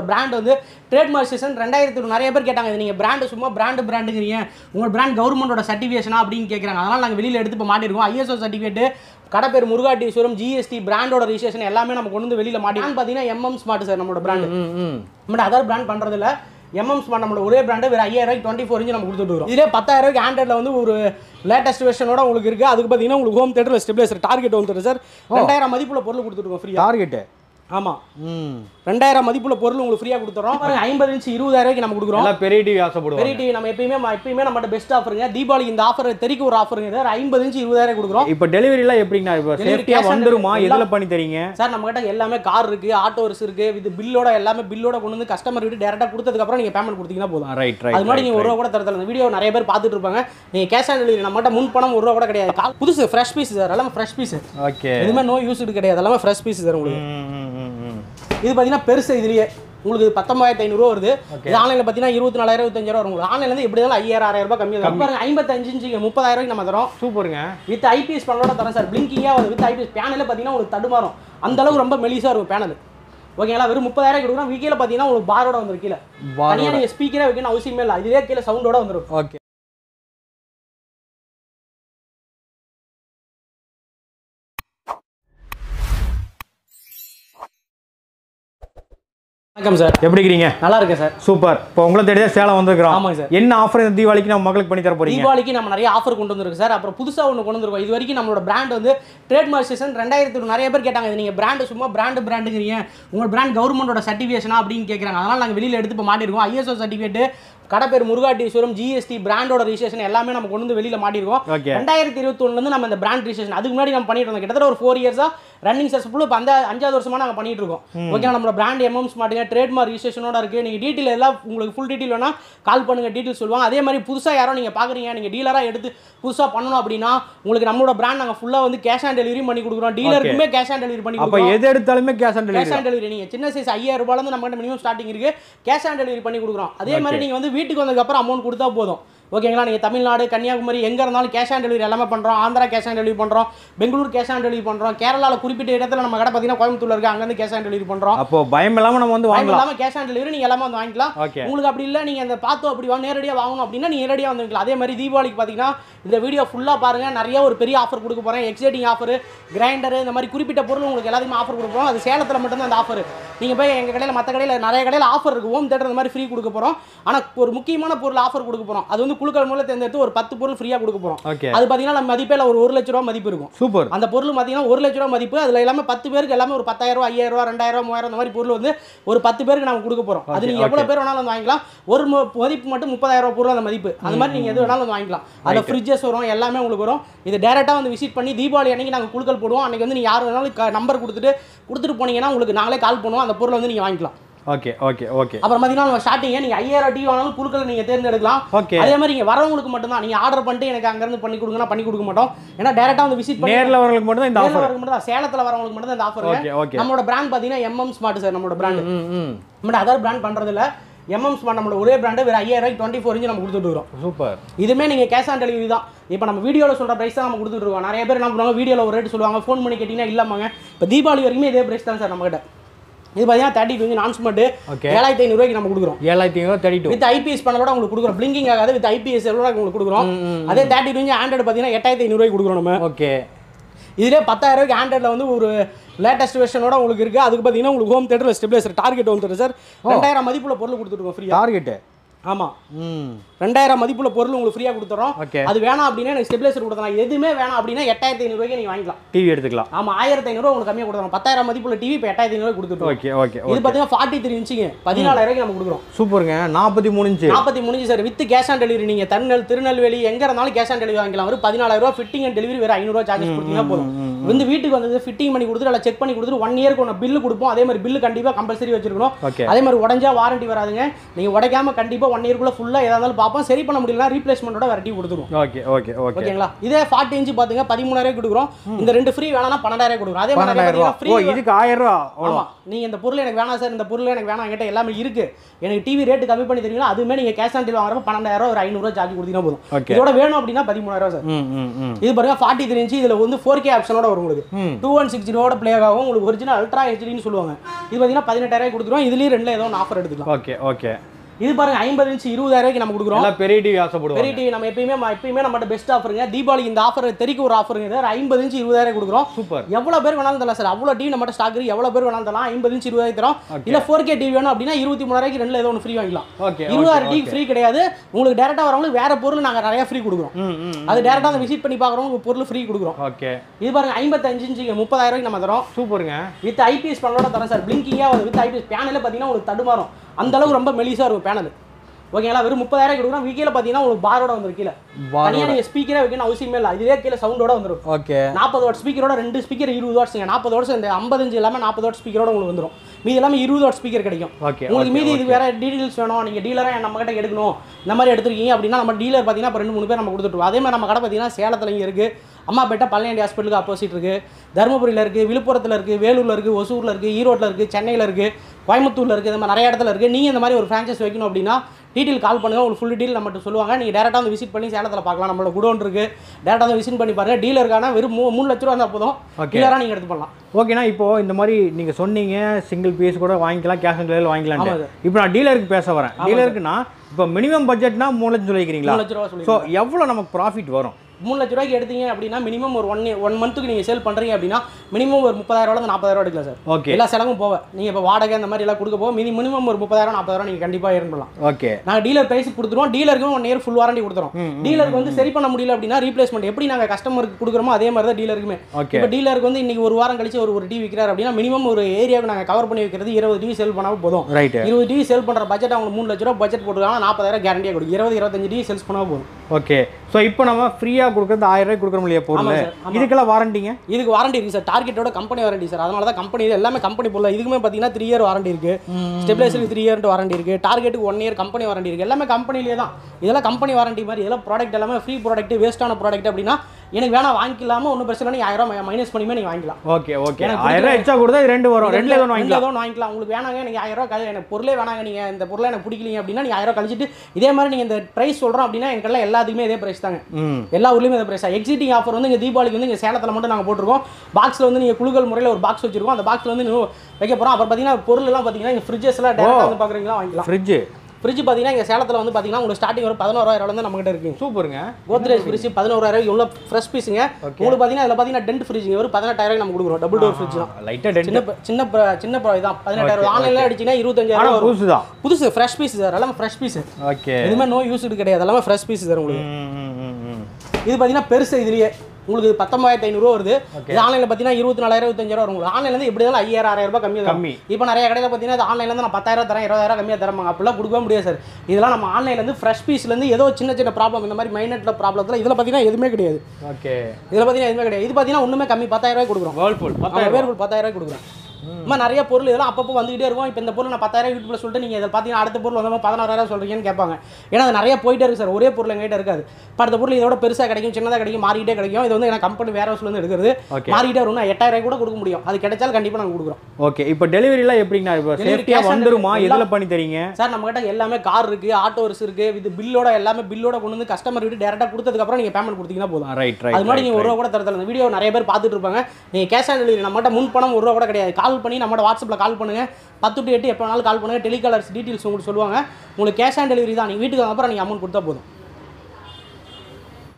நம்மளோட பிராண்ட் வந்து ட்ரேட் மார்க்சேஷன் ரெண்டாயிரத்தி நிறைய பேர் கேட்டாங்க இது நீங்கள் பிராண்டு சும்மா பிராண்டு பிராண்டுங்கிறீங்க உங்கள் பிராண்ட் கவர்மெண்டோட சர்டிஃபிகேஷனா அப்படின்னு கேட்குறாங்க அதனால் நாங்கள் வெளியில் எடுத்து இப்போ மாட்டிருக்கோம். ஐஎஸ்ஓ சர்டிஃபிகேட் கடை பேர் முருகாட்டீஸ்வரம் ஜிஎஸ்டி பிராண்டோட ரிஜிஸ்ட்ரேஷன் எல்லாமே நம்ம கொண்டு வந்து வெளியில் மாட்டி பார்த்தீங்கன்னா எம்எம் ஸ்மார்ட் சார் நம்மளோட பிராண்ட் நம்ம அதர் பிராண்ட் பண்ணுறதில்ல எம்எம் ஸ்மார்ட் நம்மளோட ஒரே பிராண்டு வேறு ஐயாயிரம் டுவெண்ட்டி ஃபோர் இன்ச்சு நம்ம கொடுத்துட்டு வரோம். இதே பத்தாயிரம் ரூபாய்க்கு ஆண்ட்ராய்டில் வந்து ஒரு லேட்டஸ்ட் வெர்ஷனோட உங்களுக்கு இருக்குது அதுக்கு பார்த்தீங்கன்னா உங்களுக்கு ஹோம் தேட்டரில் ஸ்டெபிலைசர் டார்கெட் வந்துருக்கு சார் ரெண்டாயிரம் மதிப்புள்ள பொருள் கொடுத்துருக்கோம் ஃப்ரீயாக டார்கெட்டு ஆமாம் ரெண்டாயிரம் மதிப்புள்ள பொருள் உங்களுக்கு ஃப்ரீயாக கொடுத்துறோம். பாருங்க ஐம்பது இன்ச்சு இருபதாயிரம் நம்ம கொடுக்குறோம். பெரிய டிவி ஆசைப்படுவாங்க. பெரிய டிவி நம்ம எப்பயுமே எப்பயுமே நம்மகிட்ட பெஸ்ட் ஆஃபருங்க தீபாவளிக்கு இந்த ஆஃபர் தெறிக்கு ஒரு ஆஃபருங்க சார் ஐம்பது இன்ச்சு இருபதாயிரம் கொடுக்குறோம். இப்போ டெலிவரிலாம் எப்படிங்கண்ணா? இப்போ சேஃப்டியாக வந்துருமா? எதில் பண்ணி தரீங்க? சார் நம்ம கிட்ட எல்லாமே கார் இருக்கு ஆட்டோஸ் இருக்கு. இது பில்லோட எல்லாமே பில்லோட கொண்டு வந்து கஸ்டமர் கிட்ட டேரெக்டாக கொடுத்ததுக்கு அப்புறம் நீங்க பேமெண்ட் கொடுத்தீங்கன்னா போதும். ரைட் அது ரைட் மாதிரி நீங்க ஒரு ரூபா கூட தரத்துல வீடியோ நிறைய பேர் பார்த்துட்டு இருப்பாங்க. நீங்க கேஷ் ஆன் டெலிவரி நம்மகிட்ட முன் பணம் ஒரு ரூபா கூட கிடையாது. புதுசு ஃப்ரெஷ் பீஸ் சார். எல்லாமே ஃப்ரெஷ் பீஸ் ஓகே எதுவுமே நோ யூஸ்டு கிடையாது. எல்லாமே ஃப்ரெஷ் பீஸ் சார் உங்களுக்கு. இது பார்த்தீங்கன்னா பெருசு இதுலயே. உங்களுக்கு இது பத்தொம்பதாயிரத்தி ஐநூறுவா வருது. இது ஆன்லைனில் பார்த்தீங்கன்னா இருபத்தி நாலாயிரம் இருபத்தஞ்சாயிரம் வரும். உங்களுக்கு ஆன்லைன்ல எப்படி இருந்தாலும் ஐயாயிரம் ஆறாயிரம் ரூபாய் கம்மி தான். பாருங்க ஐம்பத்தஞ்சு முப்பதாயிரம் நம்ம தரோம் சூப்பருங்க. வித் ஐபிஎஸ் பேனலோட தரோம் சார். பிளிங்கிங்காக வருது வித் ஐபிஎஸ் பேனலில் பார்த்தீங்கன்னா உங்களுக்கு தடுமாறும். அந்த அளவுக்கு ரொம்ப மெலிசாக இருக்கும் பேனல் ஓகேங்களா வெறும் முப்பதாயிரம் கொடுக்குறோம் கீழே பார்த்தீங்கன்னா உங்களுக்கு பாரோட வந்துரும் கீழே. தனியாக நீங்கள் ஸ்பீக்கரே வைக்கணும் அவசியமே இல்லை. இதுவே கீழே சவுண்டோட வந்துரும். ஓகே வணக்கம் சார். எப்படி இருக்கிறீங்க? நல்லா இருக்கேன் சார். சூப்பர். இப்போ உங்களை தேடி சேலம் வந்திருக்கிறோம். ஆமாங்க சார். என்ன ஆஃபர் இந்த தீபாவளிக்கு நம்ம மக்களுக்கு பண்ணி தர போறீங்க? தீபாவளிக்கு நம்ம நிறைய ஆஃபர் கொண்டு வந்திருக்கு சார். அப்புறம் புதுசாக ஒன்று கொண்டு வந்திருக்கோம். இது வரைக்கும் நம்மளோட பிராண்ட் வந்து ட்ரேட் மார்க்சேஷன் ரெண்டாயிரத்தி நிறைய பேர் கேட்டாங்க நீங்கள் பிராண்டு சும்மா பிராண்டு பிராண்டுங்கிறீங்க உங்கள் பிராண்ட் கவர்மெண்டோட சர்டிஃபிகேஷனா அப்படின்னு கேட்குறாங்க அதனால் நாங்கள் வெளியில் எடுத்து இப்போ மாட்டிருக்கோம் ஐஎஸ்ஓ சர்டிஃபிகேட் கடை பேர் முருகாட்டீஸ்வரம் ஜிஎஸ்டி பிராண்டோட ரிஜிஸ்ட்ரேஷன் எல்லாமே நம்ம கொண்டு வந்து வெளியில் மாட்டிருக்கோம் ரெண்டாயிரத்தி இருபத்தொன்னுலேருந்து நம்ம இந்த பிராண்ட் ரிஜிஸ்ட்ரேஷன் அதுக்கு முன்னாடி நம்ம பண்ணிட்டு இருந்தோம். கிட்டத்தட்ட ஒரு ஃபோர் இயர்ஸாக ரன்னிங் சக்ஸஸ்ஃபுல் இப்போ அந்த அஞ்சாவது வருஷமா நாங்கள் பண்ணிட்டு இருக்கோம். ஓகே நம்மளோட பிராண்ட் எம்எம் ஸ்மார்ட்டுங்க ட்ரேட்மார்க் ரிஜிஸ்ட்ரேஷனோட இருக்குது நீங்கள் டீட்டெயில் எல்லாம் உங்களுக்கு ஃபுல் டீட்டெயில் வேணால் கால் பண்ணுங்கள் டீட்டெயில் சொல்லுவாங்க. அதே மாதிரி புதுசாக யாரோ நீங்கள் பார்க்குறீங்க நீங்கள் டீலராக எடுத்து புதுசாக பண்ணணும் அப்படின்னா உங்களுக்கு நம்மளோட பிராண்ட் நாங்கள் ஃபுல்லாக வந்து கேஷ் ஆன் டெலிவரி பண்ணி கொடுக்குறோம். டீலருக்குமே கேஷ் ஆன் டெலிவரி பண்ணி கொடுக்குறோம். எது எடுத்தாலுமே cash on cash delivery on delivery நீங்கள் சின்ன சைஸ் ஐயாயிரம் ரூபாயிலேருந்து நம்ம கிட்ட மினிமம் ஸ்டார்டிங் இருக்கு. கேஷ் ஆன் டெலிவரி பண்ணி கொடுக்குறோம். அதே மாதிரி நீங்கள் வந்து வீட்டுக்கு வந்ததுக்கப்புறம் அமௌண்ட் கொடுத்தா போதும். ஓகேங்களா? நீங்கள் தமிழ்நாடு கன்னியாகுமரி எங்கே இருந்தாலும் கேஷ் ஆன் டெலிவரி எல்லாமே பண்ணுறோம் ஆந்திரா கேஷ் ஆன் டெலிவரி பண்ணுறோம் பெங்களூர் கேஷ் ஆன் டெலிவரி பண்ணுறோம் கேரளாவில் குறிப்பிட்ட இடத்துல நம்ம கடை பார்த்தீங்கன்னா கோயம்புத்தூர்ல இருக்கு. அங்கேருந்து கேஷ் ஆன் டெலிவரி பண்ணுறோம் அப்போ பயம் இல்லாம நம்ம வந்து வாங்கலாம். இல்லாமல் கேஷ் ஆன் டெலிவரி நீங்கள் எல்லாமே வந்து வாங்கிக்கலாம். உங்களுக்கு அப்படி இல்லை நீங்கள் அந்த பார்த்து அப்படி நேரடியாக வாங்கணும் அப்படின்னா நீங்கள் நேரடியாக வந்துக்கலாம். அதே மாதிரி தீபாவளிக்கு பார்த்தீங்கன்னா இந்த வீடியோ ஃபுல்லாக பாருங்கள் நிறைய ஒரு பெரிய ஆஃபர் கொடுக்க போகிறேன் எக்ஸைட்டிங் ஆஃபர் கிரைண்டர் இந்த மாதிரி குறிப்பிட்ட பொருள் உங்களுக்கு எல்லாத்தையுமே ஆஃபர் கொடுப்போம் அது சேலத்தில் மட்டும்தான் அந்த ஆஃபர் நீங்கள் போய் எங்கள் கடையில் மற்ற கடையில் நிறைய கடையில் ஆஃபர் இருக்குது ஹோம் தேட்டர் இந்த மாதிரி ஃப்ரீ கொடுக்க போகிறோம் ஆனால் ஒரு முக்கியமான பொருள் ஆஃபர் கொடுக்க போகிறோம் அது வந்து குழுக்கள் மூலம் தேர்ந்தெடுத்து ஒரு பத்து பொருள் ஃப்ரீயாக கொடுக்க போகிறோம் அது பார்த்தீங்கன்னா நம்ம மதிப்பேல ஒரு ஒரு லட்ச ரூபா மதிப்பு இருக்கும். சூப்பர் அந்த பொருள் பார்த்தீங்கன்னா ஒரு லட்ச ரூபா மதிப்பு. அதில் எல்லாமே பத்து பேருக்கு எல்லாமே ஒரு பத்தாயிரம் ஐயாயிரம் ரூபா ரெண்டாயிரம் மூவாயிரம் அந்த மாதிரி பொருள் வந்து ஒரு பத்து பேருக்கு நம்ம கொடுக்க போகிறோம் அது நீங்கள் எவ்வளோ பேர் வேணாலும் வந்து வாங்கிக்கலாம். ஒரு மதிப்பு மட்டும் முப்பதாயிரம் ரூபா பொருள் அந்த மதிப்பு. அந்த மாதிரி நீங்கள் எது வேணாலும் வந்து வாங்கிக்கலாம். அதில் ஃப்ரிட்ஜஸ் வரும் எல்லாமே உங்களுக்கு வரும். இது டேரெக்டாக வந்து விசிட் பண்ணி தீபாவளி அன்னைக்கு நாங்கள் குழுக்கள் போடுவோம். அன்னைக்கு வந்து நீங்கள் யார் வேணாலும் நம்பர் கொடுத்துட்டு கொடுத்துட்டு போனீங்கன்னா உங்களுக்கு நாங்களே கால் பண்ணுவோம். அந்த பொருளை வந்து நீங்கள் வாங்கிக்கலாம். ஓகே ஓகே ஓகே அப்புறம் பார்த்தீங்கன்னா நம்ம ஸ்டார்டிங்கே நீங்கள் ஐயாயிரம் டிவி வாங்கினாலும் குழுக்களை நீங்கள் தேர்ந்தெடுக்கலாம். ஓகே அதே மாதிரி இங்கே வரவங்களுக்கு மட்டும்தான். நீங்கள் ஆர்டர் பண்ணிட்டு எனக்கு அங்கேருந்து பண்ணி கொடுங்கன்னா பண்ணி கொடுக்க மாட்டோம். ஏன்னா டேரெக்டாக வந்து விசிட் பண்ணி நேர்ல வரவங்களுக்கு மட்டும் தான் இந்த ஆஃபர் வரவங்க மட்டும் தான் சேலத்துல வரவங்களுக்கு மட்டும் தான் இந்த ஆஃபர் ஓகே ஓகே நம்மளோட பிராண்ட் பாத்தீங்கன்னா எம்எம் ஸ்மார்ட் சார் நம்மளோட பிராண்ட் நம்மளோட அதர் பிராண்ட் பண்றது இல்ல எம்எம் ஸ்மார்ட் நம்மளோட ஒரே பிராண்டு வேற ஐயாயிரம் ரூபாய்க்கு டுவெண்ட்டி ஃபோர் இன்ச்சு நம்ம கொடுத்துட்டு இருக்கோம் சூப்பர் இதுமே நீங்க கேஷ் ஆன் டெலிவரி தான். இப்போ நம்ம வீடியோவில் சொல்ற பிரைஸ் தான் நம்ம கொடுத்துட்டு இருக்கோம். நிறைய பேர் என்ன பண்ணுவாங்க வீடியோவில் ஒரு ரேட் சொல்லுவாங்க ஃபோன் பண்ணி கேட்டிங்கன்னா இல்லாமாங்க இப்போ தீபாவளி வரைக்குமே இதே பிரைஸ் தான் சார் நம்ம கிட்ட இது பார்த்தீங்கன்னா தேர்ட்டி கொஞ்சம் நான் ஸ்மார்ட் ஓகே ஏழாயிரத்தி ஐநூறுவாய்க்கு நம்ம கொடுக்குறோம். ஏழாயிரத்தி ஐநூறு தேர்ட்டி டூ வித் ஐபிஎஸ் பண்ணலோட உங்களுக்கு கொடுக்குறோம். பிளிங்கிங் ஆகாது வித் ஐபிஎஸ் எவ்வளோ உங்களுக்கு கொடுக்குறோம். அதே தேர்ட்டி கொஞ்சம் ஆண்ட்ராய்டு பார்த்தீங்கன்னா எட்டாயிரத்தி ஐநூறுவாய்க்கு கொடுக்குறோம் நம்ம. ஓகே இதுலேயே பத்தாயிரம் ரூபாய்க்கு ஆண்ட்ராய்டில் வந்து ஒரு லேட்டஸ்ட் வெர்ஷனோட உங்களுக்கு இருக்குது அதுக்கு பார்த்தீங்கன்னா உங்களுக்கு ஹோம் தேட்டரில் ஸ்டெபிலைசர் டார்கெட் வந்துருக்கு சார் ரெண்டாயிரம் மதிப்புள்ள பொருள் கொடுத்துருக்கோம் ஃப்ரீயாக டார்கெட்டு ஆமாம் ம். ரெண்டாயிரம் மதிப்புள்ள பொருள் உங்களுக்கு ஃப்ரீயாக கொடுத்துறோம். அது வேணாம் அப்படின்னா எனக்கு ஸ்டெபிலைசர் கொடுத்தலாம் எதுவுமே வேணாம் அப்படின்னா எட்டாயிரத்தி ஐநூறுவாய்க்கு நீங்கள் வாங்கிக்கலாம். டிவி எடுத்துக்கலாம். ஆமாம் ஆயிரத்தி ஐநூறுவா உங்களுக்கு கம்மியாக கொடுத்துறோம். பத்தாயிரம் மதிப்புள்ள டிவி இப்போ எட்டாயிரத்தி ஐநூறுவாய் கொடுத்துருக்கோம் ஓகே ஓகே இது பார்த்தீங்கன்னா ஃபார்ட்டி த்ரீ இன்ச்சுங்க பதினாலாயிரம் நம்ம கொடுக்குறோம். சூப்பருங்க. நாற்பத்தி மூணு இன்ச்சு நாற்பத்தி முடிஞ்சு sir with cash on delivery நீங்கள் திருநெல் திருநெல்வேலி எங்கே இருந்தாலும் கேஷ் ஆன் டெலிவரி வாங்கிக்கலாம். ஒரு பதினாலாயிரம் ரூபா ஃபிட்டிங் அண்ட் டெலிவரி வேறு ஐநூறுவா சார்ஜஸ் கொடுத்தீங்கன்னா போதும். வந்து வீட்டுக்கு வந்து ஃபிட்டிங் பண்ணி கொடுத்துட்டு இல்லை செக் பண்ணி கொடுத்துட்டு ஒன் இயருக்கு ஒன்று பில்லு கொடுப்போம். அதே மாதிரி பில்லு கண்டிப்பாக கம்பல்சரி வச்சிருக்கணும். அதே மாதிரி உடஞ்சா வாரண்டி வராதுங்க. நீங்கள் உடைக்காம கண்டிப்பாக ஒன் இயர்க்குள்ள ஃபுல்லாக இருந்தாலும் பார்ப்போம் சரி பண்ண முடியலனா ரீப்ளேஸ்மெண்ட்டோட வெரைட்டி கொடுத்துருவோம். Okay okay okay. ஓகேங்களா? இதே ஃபார்ட்டி இன்ச்சு பார்த்துங்க பதிமூணாயிரம் கொடுக்குறோம். இந்த ரெண்டு ஃப்ரீ வேணாம்னா பன்னெண்டாயிரம் கொடுக்குறோம். அதே மாதிரி ஃப்ரீ இதுக்கு ஆயிரம் ரூபா. அவ்வளோ. ஆமா. நீங்க இந்த பொருள் எனக்கு வேணாம் சார் இந்த பொருள் எனக்கு வேணாம் என்கிட்ட எல்லாமே இருக்கு. எனக்கு டிவி ரேட்டு கம்மி பண்ணி தருவீங்களா? அதுவுமே நீங்க கேஷ் ஆன் டெலிவரி வாங்குறப்ப பன்னெண்டாயிரம் ஒரு ஐநூறுவா சார்ஜ் கொடுத்தீங்கன்னா போதும். இதோட வேணும் அப்படின்னா பதிமூணாயிரம் சார். இது பாருங்க ஃபார்ட்டி த்ரீ இன்ச்சு இதுல வந்து ஃபோர் கே ஆப்ஷனோட வரும் உங்களுக்கு. டூ ஒன் சிக்ஸ் ஜீரோட ப்ளே ஆகும் உங்களுக்கு ஒரிஜினல் அல்ட்ரா ஹெச்டின்னு சொல்லுவாங்க. இது பார்த்தீங்கன்னா பதினெட்டாயிரம் கொடுத்துருவோம். இதுலேயும் ரெண்டுல ஏதோ ஒன்று ஆஃபர் எடுத்துக்கலாம். Okay okay. இது பாருங்க ஐம்பது இன்ச் இருபதாயிரம் நம்ம கொடுக்குறோம். பெரிய டிவி ஆசைப்படுவாங்க. பெரிய டிவி நம்ம எப்பயுமே எப்பயுமே நம்மகிட்ட பெஸ்ட் ஆஃபருங்க தீபாவளி இந்த ஆஃபர் தெறிக்கு ஒரு ஆஃபருங்க இது ஐம்பது இன்ச் இருபதாயிரம் கொடுக்குறோம். சூப்பர். எவ்வளோ பேர் வேணாலும் தரலாம் சார். அவ்வளோ டிவி நம்மகிட்ட ஸ்டாக் இருக்கு. எவ்வளோ பேர் வேணாலும் தரலாம். ஐம்பது இன்ச் இருபதாயிரம் தரோம். இல்லை ஃபோர் கே டிவி வேணும் அப்படின்னா இருபத்தி மூணாயிரக்கு ரெண்டுல ஏதோ ஒன்று ஃப்ரீ வாங்கிக்கலாம். இருபதாயிரம் டிவி ஃப்ரீ கிடையாது. உங்களுக்கு டேரெக்டாக வரவங்களுக்கு வேற பொருள் நாங்கள் நிறைய ஃப்ரீ கொடுக்குறோம். அது டேரெக்டாக விசிட் பண்ணி பார்க்குறவங்க பொருள் ஃப்ரீ கொடுக்குறோம். ஓகே இது பாருங்க ஐம்பத்தஞ்சு இன்ச்சு முப்பதாயிரம் ரூபாய்க்கு நம்ம தரோம். சூப்பருங்க. வித் ஐபிஎஸ் பேனலோட தரோம் சார். பிளிங்கிங்காக வித் ஐபிஎஸ் பேனலே பார்த்தீங்கன்னா உங்களுக்கு தடுமாறும். அந்த அளவுக்கு ரொம்ப மெலிசாக இருக்கும் பேனல் ஓகேங்களா வெறும் முப்பதாயிரம் கொடுக்குறோம். கீழே பார்த்தீங்கன்னா உங்களுக்கு பாரோட வந்துரும் கீழே. தனியாக நீங்கள் ஸ்பீக்கரே வைக்கணும் அவசியமே இல்லை. இதுவே கீழே சவுண்டோட வந்துரும். ஓகே நாற்பது வாட் ஸ்பீக்கரோட ரெண்டு ஸ்பீக்கர் இருபது வாட்ஸுங்க நாற்பது வாட்ஸ் இந்த ஐம்பத்தஞ்சு எல்லாமே நாற்பது வாட் ஸ்பீக்கரோட உங்களுக்கு வந்துரும். மீதி எல்லாமே இருபது வாட் ஸ்பீக்கர் கிடைக்கும். ஓகே உங்களுக்கு மீதி இது வேற டீடைல்ஸ் வேணும். நீங்கள் டீலராக நம்ம கிட்ட எடுக்கணும். இந்த மாதிரி எடுத்துருக்கீங்க அப்படின்னா நம்ம டீலர் பார்த்தீங்கன்னா இப்போ ரெண்டு மூணு பேர் நம்ம கொடுத்துருவோம் அதே மாதிரி நம்ம கடை பார்த்தீங்கன்னா சேலத்தில் இங்கே இருக்குது அம்மாப்பேட்டை பழனியாண்டி ஹாஸ்பிட்டலுக்கு ஆப்போசிட் இருக்குது தருமபுரியில் இருக்குது விழுப்புரத்தில் இருக்குது வேலூரில் இருக்குது ஒசூரில் இருக்குது ஈரோட்டில் இருக்குது சென்னையில் இருக்குது கோயம்புத்தூரில் இருக்குது இந்த மாதிரி நிறைய இடத்துல இருக்குது நீங்கள் இந்த மாதிரி ஒரு ஃப்ரான்ச்சைஸ் வைக்கணும் அப்படின்னா டீட்டெயில் கால் பண்ணுங்கள் உங்களுக்கு ஃபுல் டீல் நம்மகிட்ட சொல்லுவாங்க. நீங்கள் டேரெக்டாக வந்து விசிட் பண்ணி சேலத்தில் பார்க்கலாம். நம்மளோட குடோன் இருக்குது டேரெக்டாக வந்து விசிட் பண்ணி பாருங்கள் டீலருக்கான வெறும் மூ மூணு லட்ச ரூபா இருந்தால் போதும். டீலராக நீங்கள் எடுத்து பண்ணலாம். ஓகேண்ணா இப்போ இந்த மாதிரி நீங்க சொன்னீங்க சிங்கிள் பீஸ் கூட வாங்கிக்கலாம் கேஷ் ஆன் டெலிவரி வாங்கிக்கலாம். இப்போ நான் டீலருக்கு பேச வரேன். டீலருக்குன்னா இப்போ மினிமம் பட்ஜெட்னா மூணு லட்சம் சொல்லிக்கிறீங்களா? ஸோ எவ்வளோ நமக்கு ப்ராஃபிட் வரும்? மூணு லட்ச ரூபாய்க்கு எடுத்தீங்க அப்படின்னா மினிமம் ஒரு ஒன் ஒன் மந்த்துக்கு நீங்கள் சேல் பண்ணுறீங்க அப்படின்னா மினிமம் ஒரு முப்பதாயிரம் ரூபா நாற்பதாயிரம் எடுக்கலாம் சார். ஓகே எல்லா செலவும் போக. நீங்கள் இப்போ வாடகை இந்த மாதிரி எல்லாம் கொடுக்க போக மினி மினிமம் ஒரு முப்பதாயிரம் நாற்பதாயிரம் நீங்கள் கண்டிப்பாக ஏர்ன் பண்ணலாம். ஓகே நாங்கள் டீலர் பிரைஸ் கொடுத்துருவோம். டீலருக்கு ஒன் இயர் ஃபுல் வாரண்டி கொடுத்துறோம். டீலருக்கு வந்து சரி பண்ண முடியல அப்படின்னா ரீப்ளேஸ்மெண்ட் எப்படி நாங்கள் கஸ்டமருக்கு கொடுக்குறோமோ அதே மாதிரி தான் டீலருக்குமே ஓகே இப்போ டீலருக்கு வந்து இன்னைக்கு ஒரு வாரம் கழிச்சு ஒரு ஒரு டிவி விற்கிறார் அப்படின்னா மினிமம் ஒரு ஏரியாவுக்கு நாங்கள் கவர் பண்ணி வைக்கிறது இருபது டிவி சேல் பண்ணால் போதும். ரைட்டு இருபது டிவி சேல் பண்ணுற பட்ஜெட் அவங்க மூணு லட்ச ரூபா பட்ஜெட் போட்டுருக்காங்க நாற்பதாயிரம் கேரண்டியாக கொடுக்கும். இருபது இருபத்தஞ்சு டிவி சேல்ஸ் பண்ணால் போதும். ஓகே. ஸோ இப்போ நம்ம ஃப்ரீயாக கொடுக்குறது ஆயிரம் ரூபாய் கொடுக்குறோம் இல்லையா பொருள். இதுக்கெல்லாம் வாரண்டிங்க இதுக்கு வாரண்டி இருக்கு சார். டார்கெட்டோட கம்பெனி வாரண்டி சார். அதனால தான் கம்பெனி எல்லாமே கம்பெனி பொருள் இதுக்குமே பார்த்தீங்கன்னா த்ரீ இயர் வாரண்டி இருக்கு. ஸ்டெபிலைசருக்கு த்ரீ இயர் வாரண்டி இருக்கு. டார்கெட்டுக்கு ஒன் இயர் கம்பெனி வாரண்டி இருக்கு. எல்லாமே கம்பெனிலே தான். இதெல்லாம் கம்பெனி வாரண்டி மாதிரி இதெல்லாம் ப்ராடக்ட் எல்லாமே ஃப்ரீ ப்ராடக்ட் வேஸ்ட்டான ப்ராடக்ட் அப்படின்னா எனக்கு வேணா வாங்கிக்கலாம? ஒன்றும் பிரச்சனை இல்லை, நீங்க ஆயிரம் மைனஸ் பண்ணியுமே நீங்கள் வாங்கிக்கலாம். Okay okay. எனக்கு ஆயிரம் ரூபாய் எக்ஸ்ட்ரா கொடுத்தா இது ரெண்டு வரும். ரெண்டுல எதுவும் ரெண்டு வாங்கிக்கலாம். ஒன்று வாங்கிக்கலாம். உங்களுக்கு வேணாங்க நீங்கள் ஆயிரம் கழி- எனக்கு பொருளே வேணாங்க நீங்கள் இந்த பொருளை எனக்கு பிடிக்கலீங்க அப்படின்னா நீங்கள் ஆயிரம் கழிச்சிட்டு இதே மாதிரி நீங்கள் இந்த ப்ரைஸ் சொல்கிறோம் அப்படின்னா எங்கெல்லாம் எல்லாத்துக்குமே இதே ப்ரைஸ் தாங்க. எல்லா ஊர்லேயுமே இந்த ப்ரைஸ் எக்ஸிட்டிங் ஆஃபர் வந்து இங்கே தீபாவளிக்கு வந்து இங்கே சேலத்தில் மட்டும் நாங்கள் போட்டிருக்கோம். பாக்ஸில் வந்து நீங்கள் குழுக்கள் முறையில் ஒரு பாக்ஸ் வச்சிருக்கோம். அந்த பாக்ஸில் வந்து இன்னும் வைக்க போகிறோம் அப்புறம் பார்த்தீங்கன்னா பொருள் எல்லாம் பார்த்தீங்கன்னா ஃப்ரிட்ஜஸ் எல்லாம் டேரெக்டாக வந்து பார்க்குறீங்களா? வாங்கிக்கலாம். ஃப்ரிட்ஜு ஃப்ரிட்ஜ் பார்த்தீங்கன்னா இங்கே சேலத்தில் வந்து பார்த்தீங்கன்னா உங்களுக்கு ஸ்டார்டிங் ஒரு பதினோராயிரம் நம்மகிட்ட இருக்குங்க சூப்பருங்க. கோத்ரேஜ் ஃப்ரிட்ஜ் பதினோராயிரம் உள்ள ஃப்ரெஷ் பீஸுங்க உங்களுக்கு பார்த்தீங்கன்னா அதில் பார்த்தீங்கன்னா டென்ட் ஃப்ரிட்ஜுங்க ஒரு பதினெட்டாயிரம் நம்ம கொடுக்குறோம். டபுள் டோர் ஃப்ரிட்ஜ் தான். லைட்டாக டென் சின்ன சின்ன இதான். பதினெட்டாயிரம் ஆன்லைனில் அடிச்சிங்கன்னா இருபத்தஞ்சாயிரம் புதுசு தான் புதுசு ஃப்ரெஷ் பீஸ் சார் எல்லாமே ஃப்ரெஷ் பீஸ் ஓகே எதுவுமே நோ யூஸ்டு கிடையாது. எல்லாமே ஃப்ரெஷ் பீஸ் சார் உங்களுக்கு. இது பார்த்தீங்கன்னா பெருசு இதுலயே. உங்களுக்கு பத்தொம்பதாயிரத்தி ஐநூறுரூவா வருது. இது ஆன்லைனில் பார்த்தீங்கன்னா இருபத்தி நாலாயிரம் இருபத்தஞ்சாயிரம் வரும். உங்களுக்கு ஆன்லைன்ல எப்படி இருந்தாலும் ஐயாயிரம் ஆயிரம் ரூபாய் கம்மி கம்மி. இப்போ நிறைய கடையில் பார்த்தீங்கன்னா இது ஆன்லைன்ல நான் பத்தாயிரம் தரேன் இருபதாயிரம் கம்மியாக தரமாங்க அப்படிலாம் கொடுக்கவே முடியாது சார். இதெல்லாம் நம்ம ஆன்லைன்ல இருந்து ஃப்ரெஷ் பீஸ்லேருந்து ஏதோ சின்ன சின்ன ப்ராப்ளம் இந்த மாதிரி மைனட்ல ப்ராப்ளத்தில் இதில் பார்த்தீங்கன்னா எதுவுமே கிடையாது. ஓகே இதில் பார்த்தீங்கன்னா எதுவுமே கிடையாது. இது பார்த்தீங்கன்னா ஒன்றுமே கம்மி பத்தாயிரம் ரூபாய் கொடுக்குறோம். வேர்ல்பூல் பத்தாயிரம் பேருக்கு பத்தாயிரம் ரூபாய் கொடுக்குறோம். மாதிரி நிறைய பொருள் இதெல்லாம் அப்பப்போ வந்துகிட்டே இருக்கும். இப்போ இந்த பொருள் நான் பத்தாயிரம் யூடியூப்ல சொல்லிட்டு நீங்கள் இதில் பார்த்தீங்கன்னா அடுத்த பொருள் வந்து பதினாறாயிரம் சொல்றீங்கன்னு கேட்பாங்க. ஏன்னா அது நிறைய போயிட்டே இருக்கு சார். ஒரே பொருள் எங்கிட்ட இருக்காது. அடுத்த பொருள் இதோட பெருசாக கிடைக்கும் சின்னதாக கிடைக்கும் மாறிக்கிட்டே கிடைக்கும். இது வந்து எனக்கு கம்பெனி வேற ஹவுஸ்லேருந்து எடுக்கிறது. மாறிக்கிட்டே வரும் எட்டாயிரம் கூட கொடுக்க முடியும். அது கிடைச்சாலும் கண்டிப்பாக நாங்கள் கொடுக்குறோம். ஓகே இப்போ டெலிவரிலாம் எப்படிங்கண்ணா? இப்போ சேஃப்டியாக வந்துருமா? எதில் பண்ணி தரீங்க? சார் நம்ம கிட்ட எல்லாமே கார் இருக்கு ஆட்டோஸ் இருக்கு இது பில்லோட எல்லாமே பில்லோட கொண்டு வந்து கஸ்டமர் வீட்டு டேரெக்டாக கொடுத்ததுக்கப்புறம் நீங்கள் பேமெண்ட் கொடுத்தீங்கன்னா போதும். ரைட் அது ரைட் மாதிரி நீங்கள் ஒரு ரூபா கூட தரதில்ல. இந்த வீடியோ நிறைய பேர் பார்த்துட்டு இருப்பாங்க. நீங்கள் கேஷ் ஆன் டெலிவரி நம்மகிட்ட முன் பணம் ஒரு ரூபா கூட கிடையாது. கால் பண்ணி நம்மளோட வாட்ஸ்அப்பில் கால் பண்ணுங்க. பத்து டு எட்டு எப்போ வேணாலும் கால் பண்ணுங்க. டெலிகாலர்ஸ் டீட்டெயில்ஸ் உங்களுக்கு சொல்லுவாங்க. உங்களுக்கு கேஷ் ஆன் டெலிவரி தான். நீங்கள் வீட்டுக்கு அப்புறம் நீங்கள் அமௌண்ட் கொடுத்தா போதும்.